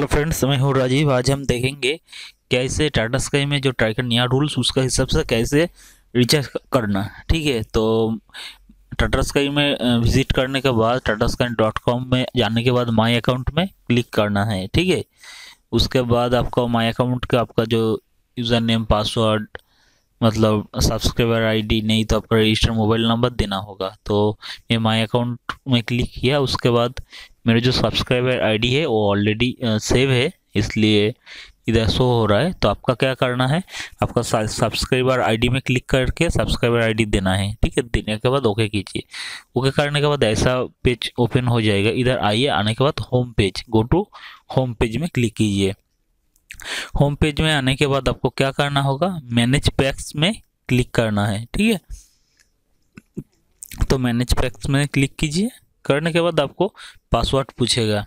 Hello friends, मैं हूँ राजीव। आज हम देखेंगे कैसे टाटा स्काई में जो ट्राइकन नया रूल्स, उसका हिसाब से कैसे रिचार्ज करना। ठीक है तो टाटा स्काई में विज़िट करने के बाद टाटा स्काई डॉट कॉम में जाने के बाद माई अकाउंट में क्लिक करना है। ठीक है, उसके बाद आपका माई अकाउंट का आपका जो यूज़र नेम पासवर्ड मतलब सब्सक्राइबर आईडी नहीं तो आपका रजिस्टर मोबाइल नंबर देना होगा। तो मैं माई अकाउंट में क्लिक किया, उसके बाद मेरा जो सब्सक्राइबर आईडी है, वो ऑलरेडी सेव है, इसलिए इधर शो हो रहा है। तो आपका क्या करना है? आपका सब्सक्राइबर आईडी में क्लिक करके सब्सक्राइबर आईडी देना है, ठीक है? देने के बाद ओके कीजिए। ओके करने के बाद ऐसा पेज ओपन हो जाएगा। इधर आइए, आने के बाद home page go to home page में क्लिक कीजिए। होम पेज में आने के बाद आपको क्या करना होगा? मैनेज पैक्स में क्लिक करना है, ठीक है? तो मैनेज पैक्स में क्लिक कीजिए। करने के बाद आपको पासवर्ड पूछेगा।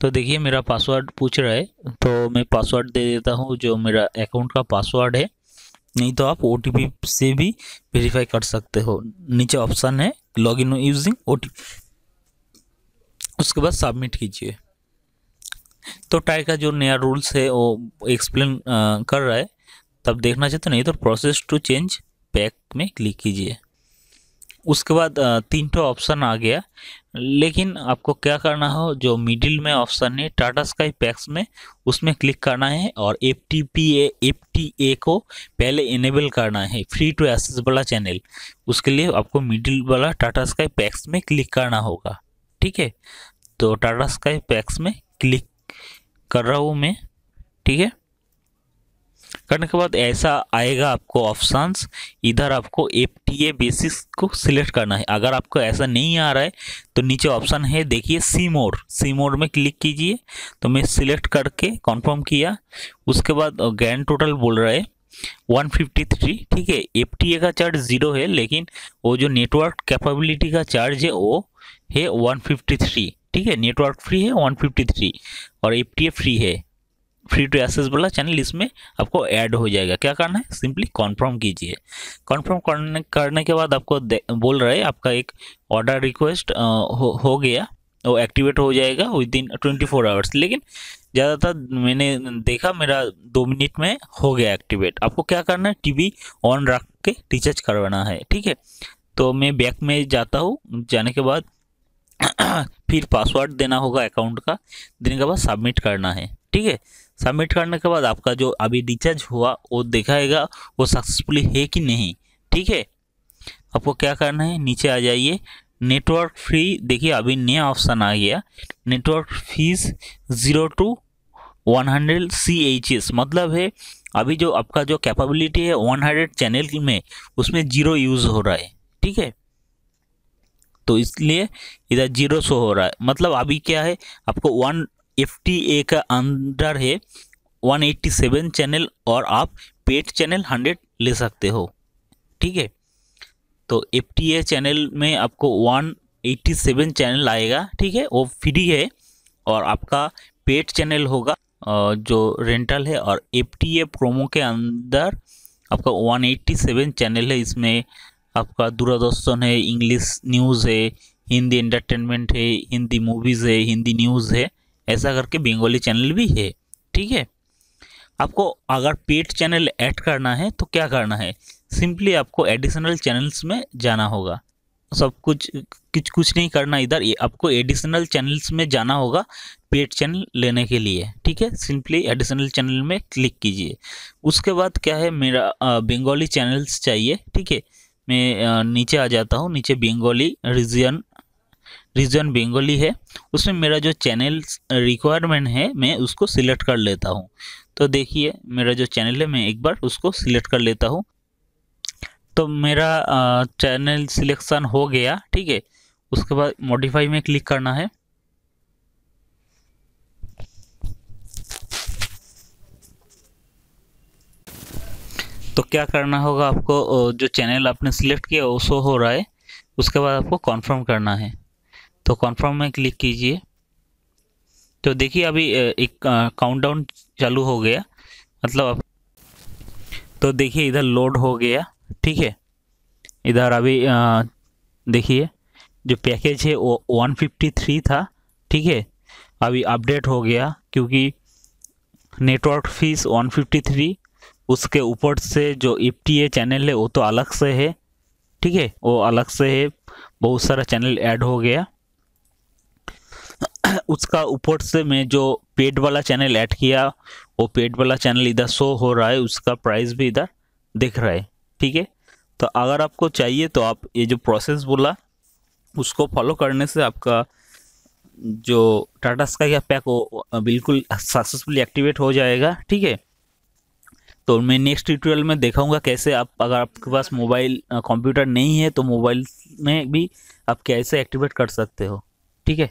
तो देखिए, मेरा पासवर्ड पूछ रहा है तो मैं पासवर्ड दे देता हूँ, जो मेरा अकाउंट का पासवर्ड है। नहीं तो आप ओटीपी से भी वेरीफाई कर सकते हो। नीचे ऑप्शन है लॉग इन यूजिंग ओ उसके बाद सबमिट कीजिए। तो टाई का जो नया रूल्स है, वो एक्सप्लेन कर रहा है, तब देखना चाहते नहीं तो प्रोसेस टू चेंज पैक में क्लिक कीजिए। उसके बाद तीन तो ऑप्शन आ गया। लेकिन आपको क्या करना हो, जो मिडिल में ऑप्शन है टाटा स्काई पैक्स में, उसमें क्लिक करना है और F T P A F T A को पहले इनेबल करना है। फ्री टू एक्सेस वाला चैनल उसके लिए आपको मिडिल वाला टाटा स्काई पैक्स में क्लिक करना होगा। ठीक है? तो टाटा स्काई पैक्स में क्लिक कर रहा हूँ मैं। ठीक है? करने के बाद ऐसा आएगा आपको ऑप्शंस इधर आपको एफ़ टी ए बेसिस को सिलेक्ट करना है। अगर आपको ऐसा नहीं आ रहा है तो नीचे ऑप्शन है, देखिए सी मोड सी मोड में क्लिक कीजिए। तो मैं सिलेक्ट करके कंफर्म किया। उसके बाद ग्रैंड टोटल बोल रहा है 153 ठीक है एफ़ टी ए का चार्ज ज़ीरो है, लेकिन वो जो नेटवर्क कैपेबिलिटी का चार्ज है, वो है 153 ठीक है नेटवर्क फ्री है 153 और एफ़ टी ए फ्री है। फ्री टू एक्सेस वाला चैनल इसमें आपको ऐड हो जाएगा। क्या करना है? सिंपली कॉन्फर्म कीजिए। कॉन्फर्म करने करने के बाद आपको बोल रहा है आपका एक ऑर्डर रिक्वेस्ट हो, हो गया। वो एक्टिवेट हो जाएगा within twenty four hours लेकिन ज़्यादातर मैंने देखा मेरा दो मिनट में हो गया एक्टिवेट आपको क्या करना है? टीवी ऑन रख के रिचार्ज करवाना है ठीक है? तो मैं बैक में जाता हूँ। जाने के बाद फिर पासवर्ड देना होगा अकाउंट का। देने के बाद सबमिट करना है ठीक है? सबमिट करने के बाद आपका जो अभी रिचार्ज हुआ, वो दिखाएगा, वो सक्सेसफुली है कि नहीं। ठीक है? आपको क्या करना है? नीचे आ जाइए। नेटवर्क फ्री देखिए अभी नया ऑप्शन आ गया। Network fees zero to one hundred C H S मतलब है अभी जो आपका जो कैपेबिलिटी है वन हंड्रेड चैनल में, उसमें ज़ीरो यूज़ हो रहा है। ठीक है? तो इसलिए इधर ज़ीरो शो हो रहा है। मतलब अभी क्या है? आपको वन एफ़ टी ए का अंडर है 187 चैनल और आप पेट चैनल 100 ले सकते हो, ठीक है? तो एफ़ टी ए चैनल में आपको 187 चैनल आएगा, ठीक है? वो फ्री है और आपका पेड चैनल होगा जो रेंटल है और एफ़ टी ए प्रोमो के अंदर आपका 187 चैनल है। इसमें आपका दूरदर्शन है इंग्लिश न्यूज़ है, हिंदी एंटरटेनमेंट है, हिंदी मूवीज़ है, हिंदी न्यूज़ है। ऐसा करके बंगाली चैनल भी है, ठीक है? आपको अगर पेड चैनल ऐड करना है तो क्या करना है? सिंपली आपको एडिशनल चैनल्स में जाना होगा। सब कुछ कुछ कुछ नहीं करना इधर आपको एडिशनल चैनल्स में जाना होगा पेड चैनल लेने के लिए, ठीक है? सिंपली एडिशनल चैनल में क्लिक कीजिए। उसके बाद क्या है? मेरा बंगाली चैनल्स चाहिए, ठीक है? मैं नीचे आ जाता हूँ, नीचे बंगाली रीजन रीजन बंगाली है, उसमें मेरा जो चैनल रिक्वायरमेंट है, मैं उसको सिलेक्ट कर लेता हूँ। तो देखिए, मेरा जो चैनल है, मैं एक बार उसको सिलेक्ट कर लेता हूँ। तो मेरा चैनल सिलेक्शन हो गया, ठीक है? उसके बाद मॉडिफाई में क्लिक करना है। तो क्या करना होगा आपको जो चैनल आपने सिलेक्ट किया, वो शो हो रहा है, उसके बाद आपको कॉन्फर्म करना है। तो कॉन्फर्म में क्लिक कीजिए। तो देखिए अभी एक काउंटडाउन चालू हो गया। मतलब अब तो देखिए इधर लोड हो गया, ठीक है? इधर अभी देखिए, जो पैकेज है वो 153 था, ठीक है? अभी अपडेट हो गया, क्योंकि नेटवर्क फ़ीस 153 उसके ऊपर से जो एफ़ चैनल है वो तो अलग से है, ठीक है? वो अलग से है, बहुत सारा चैनल ऐड हो गया। उसका ऊपर से मैं जो पेड वाला चैनल ऐड किया, वो पेड वाला चैनल इधर शो हो रहा है, उसका प्राइस भी इधर दिख रहा है, ठीक है? तो अगर आपको चाहिए तो आप ये जो प्रोसेस बोला, उसको फॉलो करने से आपका जो टाटा स्काई का पैक वो बिल्कुल सक्सेसफुली एक्टिवेट हो जाएगा, ठीक है? तो मैं नेक्स्ट ट्यूटोरियल में दिखाऊँगा कैसे आप, अगर आपके पास मोबाइल कंप्यूटर नहीं है तो मोबाइल में भी आप कैसे एक्टिवेट कर सकते हो, ठीक है?